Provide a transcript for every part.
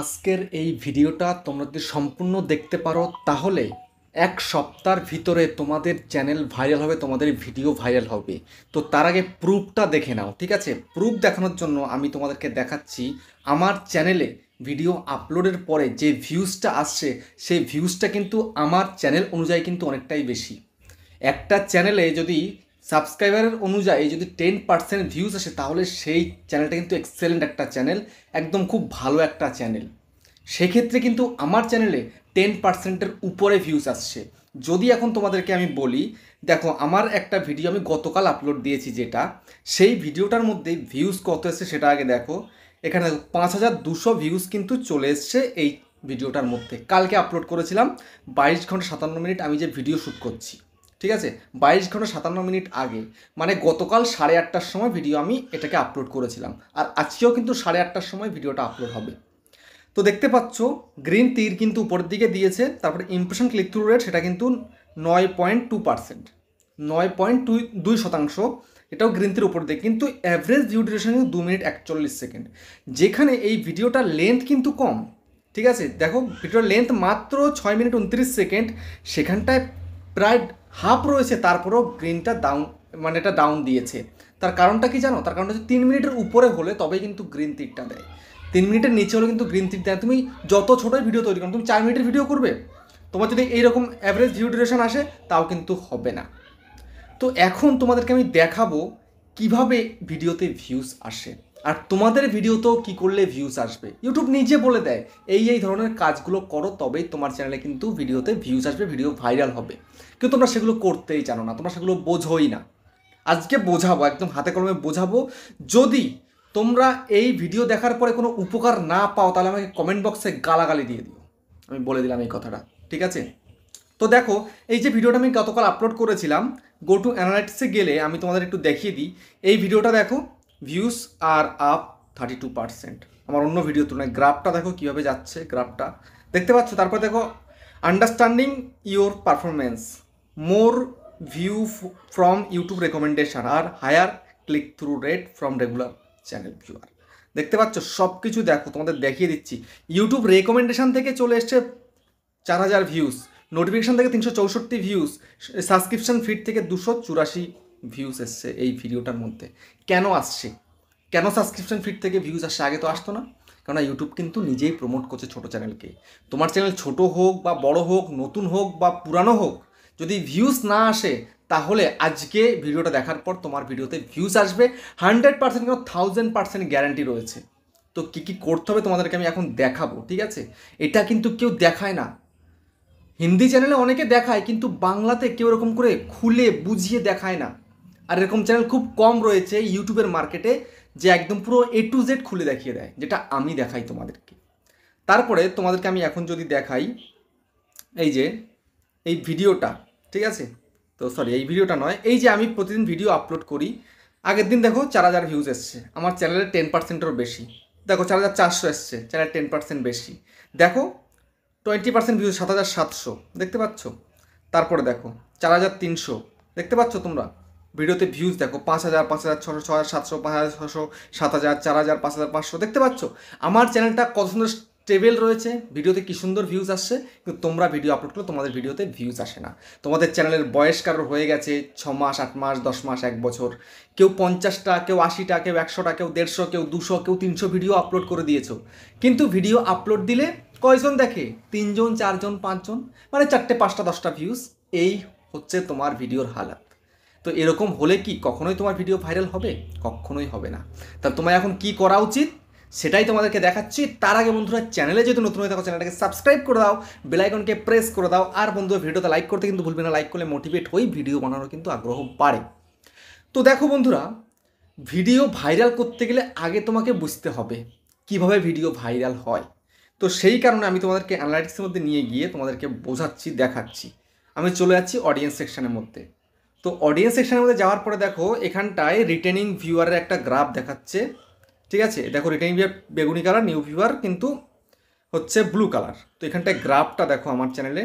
আজকের এই ভিডিওটা তোমরা যদি সম্পূর্ণ দেখতে পারো, তাহলে এক সপ্তাহের ভিতরে তোমাদের চ্যানেল ভাইরাল হবে, তোমাদের ভিডিও ভাইরাল হবে। তো তার আগে প্রুফটা দেখে নাও, ঠিক আছে? প্রুফ দেখানোর জন্য আমি তোমাদেরকে দেখাচ্ছি, আমার চ্যানেলে ভিডিও আপলোডের পরে যে ভিউজটা আসছে, সেই ভিউজটা কিন্তু আমার চ্যানেল অনুযায়ী কিন্তু অনেকটাই বেশি। একটা চ্যানেলে যদি সাবস্ক্রাইবারের অনুযায়ী যদি টেন পার্সেন্ট ভিউজ আসে, তাহলে সেই চ্যানেলটা কিন্তু এক্সেলেন্ট একটা চ্যানেল একদম খুব ভালো একটা চ্যানেল সেক্ষেত্রে কিন্তু আমার চ্যানেলে টেন পার্সেন্টের উপরে ভিউজ আসছে। যদি এখন তোমাদেরকে আমি বলি, দেখো, আমার একটা ভিডিও আমি গতকাল আপলোড দিয়েছি যেটা, সেই ভিডিওটার মধ্যে ভিউজ কত এসছে সেটা আগে দেখো। এখানে দেখো, পাঁচ হাজার দুশো ভিউজ কিন্তু চলে এসছে এই ভিডিওটার মধ্যে। কালকে আপলোড করেছিলাম, বাইশ ঘণ্টা সাতান্ন মিনিট আমি যে ভিডিও শ্যুট করছি। ঠিক আছে? বাইশ ঘণ্টা সাতান্ন মিনিট আগে। মানে গতকাল সাড়ে আটটার সময় ভিডিও আমি এটাকে আপলোড করেছিলাম। আর আজকেও কিন্তু সাড়ে আটটার সময় ভিডিওটা আপলোড হবে। তো দেখতে পাচ্ছ গ্রিন তীর কিন্তু উপরের দিকে দিয়েছে, তারপরে ইমপ্রেশন ক্লিক থ্রু রেট সেটা কিন্তু নয় পয়েন্ট টু পার্সেন্ট নয় পয়েন্ট টু দুই শতাংশ। এটাও গ্রিন তীর উপর দিকে, কিন্তু অ্যাভারেজ ভিউ ডিউরেশন কিন্তু দু মিনিট একচল্লিশ সেকেন্ড যেখানে এই ভিডিওটার লেন্থ কিন্তু কম। ঠিক আছে? দেখো ভিডিওর লেন্থ মাত্র ছয় মিনিট উনত্রিশ সেকেন্ড সেখানটায় প্রায় হাফ রয়েছে, তারপরেও গ্রিনটা ডাউন মানে এটা ডাউন দিয়েছে। তার কারণটা কি জানো? তার কারণটা হচ্ছে তিন মিনিটের উপরে হলে তবেই কিন্তু গ্রিন তীরটা দেয়। তিন মিনিটের নিচে হলে কিন্তু গ্রিন তীর দেয়। তুমি যত ছোটোই ভিডিও তৈরি করো, তুমি চার মিনিটের ভিডিও করবে। তোমার যদি এইরকম অ্যাভারেজ ভিউ ডিউরেশন আসে, তাও কিন্তু হবে না। তো এখন তোমাদেরকে আমি দেখাবো কীভাবে ভিডিওতে ভিউজ আসে। আর তোমাদের ভিডিওতেও কি করলে ভিউজ আসবে? ইউটিউব নিজে বলে দেয়, এই এই ধরনের কাজগুলো করো, তবেই তোমার চ্যানেলে কিন্তু ভিডিওতে ভিউজ আসবে ভিডিও ভাইরাল হবে। কিন্তু তোমরা সেগুলো করতেই জানো না, তোমরা সেগুলো বোঝোই না। আজকে বোঝাবো, একদম হাতে কলমে বোঝাবো। যদি তোমরা এই ভিডিও দেখার পরে কোনো উপকার না পাও, তাহলে আমাকে কমেন্ট বক্সে গালাগালি দিয়ে দিও। আমি বলে দিলাম এই কথাটা, ঠিক আছে? তো দেখো, এই যে ভিডিওটা আমি গতকাল আপলোড করেছিলাম গো টু অ্যানালাইটিক্সে গেলে আমি তোমাদের একটু দেখিয়ে দিই। এই ভিডিওটা দেখো ভিউস আর আপ থার্টি টু পার্সেন্ট আমার অন্য ভিডিও তুলনায় গ্রাফটা দেখো কীভাবে যাচ্ছে গ্রাফটা দেখতে পাচ্ছ, তারপর দেখো understanding your performance more view from YouTube recommendation R higher click through rate from regular channel viewer দেখতে পাচ্ছ সব কিছু দেখো, তোমাদের দেখিয়ে দিচ্ছি। ইউটিউব রেকমেন্ডেশন থেকে চলে এসছে চার হাজার ভিউজ নোটিফিকেশান থেকে তিনশো চৌষট্টি ভিউজ সাবস্ক্রিপশন ফিড থেকে দুশো চুরাশি ভিউজ এসছে এই ভিডিওটার মধ্যে। কেন আসছে? কেন সাবস্ক্রিপশন ফিড থেকে ভিউজ আসছে আগে তো আসতো না। কেননা ইউটিউব কিন্তু নিজেই প্রমোট করছে ছোটো চ্যানেলকে তোমার চ্যানেল ছোট হোক বা বড় হোক, নতুন হোক বা পুরানো হোক, যদি ভিউজ না আসে, তাহলে আজকে ভিডিওটা দেখার পর তোমার ভিডিওতে ভিউজ আসবে। হান্ড্রেড পার্সেন্ট কেন থাউজেন্ড পার্সেন্ট গ্যারান্টি রয়েছে। তো কী কী করতে হবে তোমাদেরকে আমি এখন দেখাবো, ঠিক আছে? এটা কিন্তু কেউ দেখায় না। হিন্দি চ্যানেলে অনেকে দেখায়, কিন্তু বাংলাতে কেউ এরকম করে খুলে বুঝিয়ে দেখায় না। আর এরকম চ্যানেল খুব কম রয়েছে ইউটিউবের মার্কেটে যে একদম পুরো এ টু জেড খুলে দেখিয়ে দেয়, যেটা আমি দেখাই তোমাদেরকে। তারপরে তোমাদেরকে আমি এখন যদি দেখাই, এই যে, এই ভিডিওটা, ঠিক আছে? তো সরি এই ভিডিওটা নয়, এই যে আমি প্রতিদিন ভিডিও আপলোড করি, আগের দিন দেখো চার হাজার ভিউজ এসছে, আমার চ্যানেলে টেন পার্সেন্টেরও বেশি। দেখো চার হাজার চারশো এসছে চ্যানেল টেন পার্সেন্ট বেশি। দেখো টোয়েন্টি পার্সেন্ট ভিউজ সাত হাজার সাতশো, দেখতে পাচ্ছ? তারপরে দেখো, চার হাজার তিনশো, দেখতে পাচ্ছ তোমরা? ভিডিওতে ভিউজ দেখো, পাঁচ হাজার পাঁচ হাজার, ছশো ছ হাজার, সাতশো, পাঁচ হাজার, ছশো, সাত হাজার, চার হাজার, পাঁচ হাজার, পাঁচশো, দেখতে পাচ্ছ? আমার চ্যানেলটা কত সুন্দর স্টেবেল রয়েছে, ভিডিওতে কি সুন্দর ভিউজ আসছে, কিন্তু তোমরা ভিডিও আপলোড করলে তোমাদের ভিডিওতে ভিউজ আসে না। তোমাদের চ্যানেলের বয়স কারোর হয়ে গেছে ছ মাস আট মাস দশ মাস এক বছর। কেউ পঞ্চাশটা, কেউ আশিটা, কেউ একশোটা, কেউ দেড়শো, কেউ দুশো, কেউ তিনশো ভিডিও আপলোড করে দিয়েছ। কিন্তু ভিডিও আপলোড দিলে কয়জন দেখে? তিনজন, চারজন, পাঁচজন? মানে চারটে, পাঁচটা, দশটা ভিউজ এই হচ্ছে তোমার ভিডিওর হালাত। তো এরকম হলে কি কখনোই তোমার ভিডিও ভাইরাল হবে? কখনোই হবে না। তাহলে তোমার এখন কি করা উচিত? সেটাই তোমাদেরকে দেখাচ্ছি। তার আগে বন্ধুরা চ্যানেলে যদি নতুন হয়ে থাকো চ্যানেলটাকে সাবস্ক্রাইব করে দাও বেলাইকনকে প্রেস করে দাও। আর বন্ধুরা, ভিডিওতে লাইক করতে কিন্তু ভুলবে না। লাইক করলে মোটিভেট হই ভিডিও বানানোর কিন্তু আগ্রহ বাড়ে। তো দেখো বন্ধুরা ভিডিও ভাইরাল করতে গেলে আগে তোমাকে বুঝতে হবে কীভাবে ভিডিও ভাইরাল হয়। তো সেই কারণে আমি তোমাদেরকে অ্যানালাইটিক্সের মধ্যে নিয়ে গিয়ে তোমাদেরকে বোঝাচ্ছি, দেখাচ্ছি। আমি চলে যাচ্ছি অডিয়েন্স সেকশনের মধ্যে। তো অডিয়েন্স সেকশনের মধ্যে যাওয়ার পরে দেখো, এখানটায় রিটেনিং ভিউয়ারের একটা গ্রাফ দেখাচ্ছে। ঠিক আছে? দেখো রিটেনিং ভিউয়ার বেগুনি কালার নিউ ভিউয়ার কিন্তু হচ্ছে ব্লু কালার তো এখানটায় গ্রাফটা দেখো আমার চ্যানেলে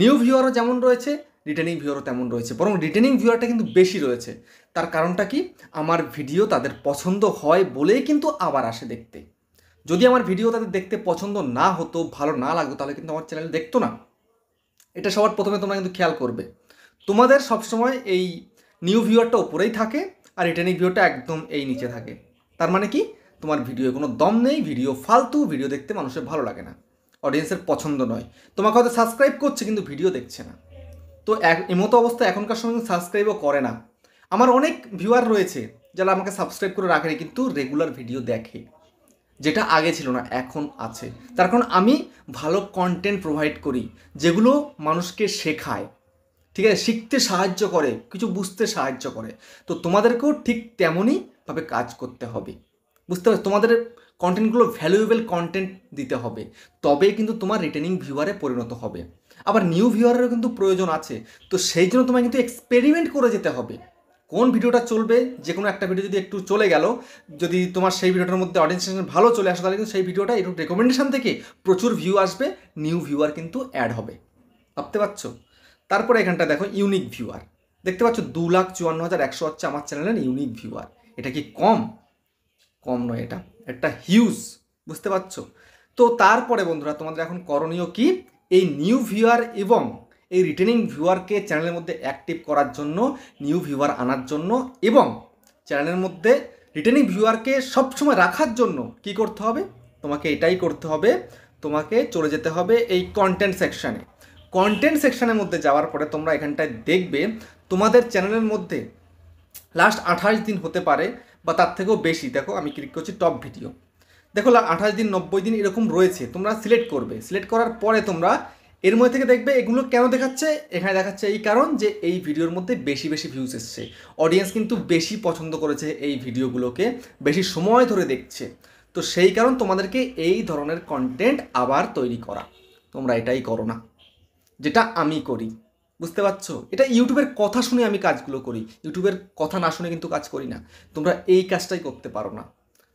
নিউ ভিউয়ারও যেমন রয়েছে রিটেনিং ভিউয়ারও তেমন রয়েছে। বরং রিটেনিং ভিউয়ারটা কিন্তু বেশি রয়েছে। তার কারণটা কি? আমার ভিডিও তাদের পছন্দ হয় বলেই কিন্তু আবার আসে দেখতে। যদি আমার ভিডিও তাদের দেখতে পছন্দ না হতো, ভালো না লাগতো, তাহলে কিন্তু আমার চ্যানেল দেখতো না। এটা সবার প্রথমে তোমরা কিন্তু খেয়াল করবে। তোমাদের সবসময় এই নিউ ভিউয়ারটা ওপরেই থাকে আর রিটার্নিং ভিউটা একদম এই নিচে থাকে। তার মানে কি? তোমার ভিডিও কোনো দম নেই ভিডিও ফালতু ভিডিও দেখতে মানুষের ভালো লাগে না। অডিয়েন্সের পছন্দ নয়। তোমাকে হয়তো সাবস্ক্রাইব করছে কিন্তু ভিডিও দেখছে না। তো এমতো অবস্থা এখনকার সময় সাবস্ক্রাইবও করে না। আমার অনেক ভিউয়ার রয়েছে যারা আমাকে সাবস্ক্রাইব করে রাখেনি কিন্তু রেগুলার ভিডিও দেখে। যেটা আগে ছিল না, এখন আছে। তার কারণ আমি ভালো কন্টেন্ট প্রোভাইড করি, যেগুলো মানুষকে শেখায়। ঠিক আছে? শিখতে সাহায্য করে, কিছু বুঝতে সাহায্য করে। তো তোমাদেরকেও ঠিক তেমনই ভাবে কাজ করতে হবে। বুঝতে পারছ? তোমাদের কন্টেন্টগুলো ভ্যালুয়েবল কন্টেন্ট দিতে হবে। তবেই কিন্তু তোমার রিটেনিং ভিউয়ারে পরিণত হবে। আবার নিউ ভিউয়ারেরও কিন্তু প্রয়োজন আছে। তো সেই জন্য তোমায় কিন্তু এক্সপেরিমেন্ট করে যেতে হবে। কোন ভিডিওটা চলবে? যে কোনো একটা ভিডিও যদি একটু চলে গেল, যদি তোমার সেই ভিডিওটার মধ্যে অডিয়েন্স ভালো চলে আসে, তাহলে কিন্তু সেই ভিডিওটা একটু রেকমেন্ডেশন থেকে প্রচুর ভিউ আসবে নিউ ভিউয়ার কিন্তু অ্যাড হবে। ভাবতে পারছ? তারপরে এখানটা দেখো ইউনিক ভিউয়ার দেখতে পাচ্ছ দু লাখ চুয়ান্ন হাজার একশো হচ্ছে আমার চ্যানেলের ইউনিক ভিউয়ার এটা কি কম? কম নয় এটা। একটা হিউজ বুঝতে পারছ? তো তারপরে বন্ধুরা, তোমাদের এখন করণীয় কি? এই নিউ ভিউয়ার এবং এই রিটেনিং ভিউয়ারকে চ্যানেলের মধ্যে অ্যাক্টিভ করার জন্য নিউ ভিউয়ার আনার জন্য এবং চ্যানেলের মধ্যে রিটেনিং ভিউয়ারকে সবসময় রাখার জন্য কি করতে হবে? তোমাকে এটাই করতে হবে। তোমাকে চলে যেতে হবে এই কন্টেন্ট সেকশানে কন্টেন্ট সেকশনের মধ্যে যাওয়ার পরে তোমরা এখানটায় দেখবে তোমাদের চ্যানেলের মধ্যে লাস্ট আঠাশ দিন হতে পারে বা তার থেকেও বেশি। দেখো, আমি ক্লিক করছি টপ ভিডিও দেখো আঠাশ দিন, নব্বই দিন এরকম রয়েছে। তোমরা সিলেক্ট করবে। সিলেক্ট করার পরে তোমরা এর মধ্যে থেকে দেখবে এগুলো কেন দেখাচ্ছে? এখানে দেখাচ্ছে এই কারণ যে এই ভিডিওর মধ্যে বেশি বেশি ভিউজ এসছে। অডিয়েন্স কিন্তু বেশি পছন্দ করেছে এই ভিডিওগুলোকে বেশি সময় ধরে দেখছে। তো সেই কারণ তোমাদেরকে এই ধরনের কন্টেন্ট আবার তৈরি করা। তোমরা এটাই করো না। যেটা আমি করি। বুঝতে পারছ? এটা ইউটিউবের কথা শুনে আমি কাজগুলো করি। ইউটিউবের কথা না শুনে কিন্তু কাজ করি না। তোমরা এই কাজটাই করতে পারো না।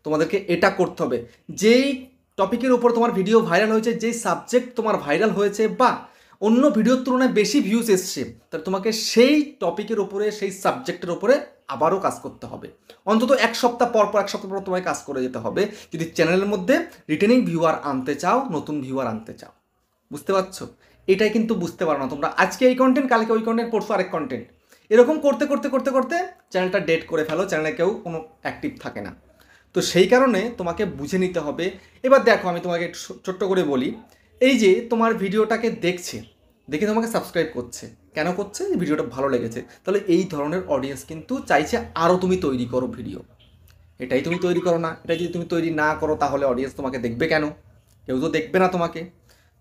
তোমাদেরকে এটা করতে হবে। যেই টপিকের উপর তোমার ভিডিও ভাইরাল হয়েছে, যেই সাবজেক্ট তোমার ভাইরাল হয়েছে বা অন্য ভিডিওর তুলনায় বেশি ভিউজ এসছে, তাহলে তোমাকে সেই টপিকের উপরে, সেই সাবজেক্টের উপরে আবারও কাজ করতে হবে। অন্তত এক সপ্তাহ পর পর, এক সপ্তাহ পর তোমায় কাজ করে যেতে হবে। যদি চ্যানেলের মধ্যে রিটেনিং ভিউয়ার আনতে চাও, নতুন ভিউয়ার আনতে চাও। বুঝতে পারছ? এটাই কিন্তু বুঝতে পারো না তোমরা। আজকে এই কন্টেন্ট কালকে ওই কন্টেন্ট পরশু আরেক কন্টেন্ট এরকম করতে করতে করতে করতে চ্যানেলটা ডেট করে ফেলো চ্যানেলে কেউ কোনো অ্যাক্টিভ থাকে না। তো সেই কারণে তোমাকে বুঝে নিতে হবে। এবার দেখো, আমি তোমাকে ছোট্ট করে বলি, এই যে তোমার ভিডিওটাকে দেখছে, দেখে তোমাকে সাবস্ক্রাইব করছে। কেন করছে? ভিডিওটা ভালো লেগেছে। তাহলে এই ধরনের অডিয়েন্স কিন্তু চাইছে আরও তুমি তৈরি করো ভিডিও এটাই তুমি তৈরি করো না। এটা যদি তুমি তৈরি না করো, তাহলে অডিয়েন্স তোমাকে দেখবে কেন? কেউ তো দেখবে না তোমাকে।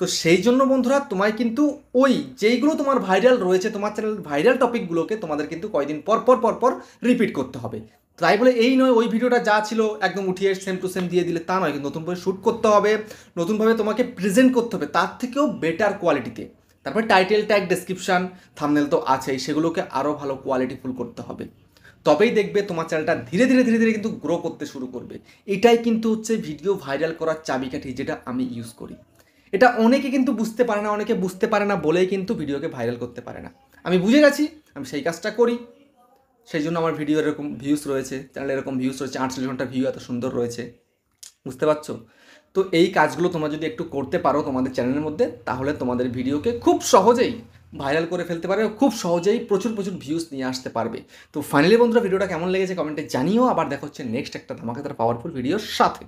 তো সেই জন্য বন্ধুরা, তোমায় কিন্তু ওই যেইগুলো তোমার ভাইরাল রয়েছে, তোমার চ্যানেল ভাইরাল টপিকগুলোকে তোমাদের কিন্তু কয়দিন পর পর পর পর রিপিট করতে হবে। তাই বলে এই নয়, ওই ভিডিওটা যা ছিল একদম উঠিয়ে সেম টু সেম দিয়ে দিলে তা নয়, কিন্তু নতুনভাবে শ্যুট করতে হবে নতুনভাবে তোমাকে প্রেজেন্ট করতে হবে, তার থেকেও বেটার কোয়ালিটিতে তারপরে টাইটেল ট্যাগ ডেসক্রিপশান থামনেল তো আছেই, সেগুলোকে আরও ভালো কোয়ালিটিফুল করতে হবে। তবেই দেখবে তোমার চ্যানেলটা ধীরে ধীরে ধীরে ধীরে কিন্তু গ্রো করতে শুরু করবে। এটাই কিন্তু হচ্ছে ভিডিও ভাইরাল করার চাবিকাঠি যেটা আমি ইউজ করি। এটা অনেকে কিন্তু বুঝতে পারে না, অনেকে বুঝতে পারে না বলেই কিন্তু ভিডিওকে ভাইরাল করতে পারে না। আমি বুঝে গেছি, আমি সেই কাজটা করি। সেই জন্য আমার ভিডিও এরকম ভিউস রয়েছে চ্যানেলে এরকম ভিউস রয়েছে, আটচল্লিশ ঘণ্টা ভিউ এত সুন্দর রয়েছে। বুঝতে পারছ? তো এই কাজগুলো তোমরা যদি একটু করতে পারো তোমাদের চ্যানেলের মধ্যে, তাহলে তোমাদের ভিডিওকে খুব সহজেই ভাইরাল করে ফেলতে পারবে, খুব সহজেই প্রচুর প্রচুর ভিউস নিয়ে আসতে পারবে। তো ফাইনালি বন্ধুরা, ভিডিওটা কেমন লেগেছে কমেন্টে জানিও, আবার দেখা হচ্ছে নেক্সট একটা ধামাকাদার পাওয়ারফুল ভিডিওর সাথে।